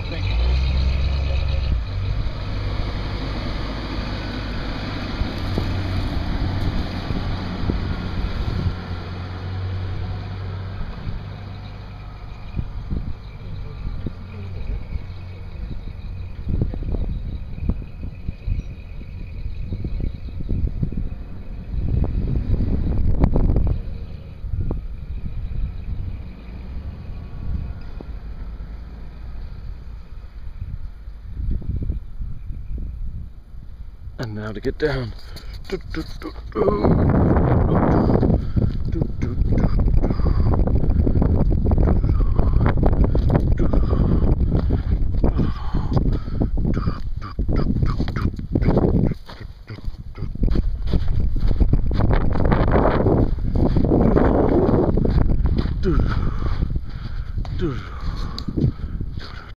people thinking. How to get down. Do,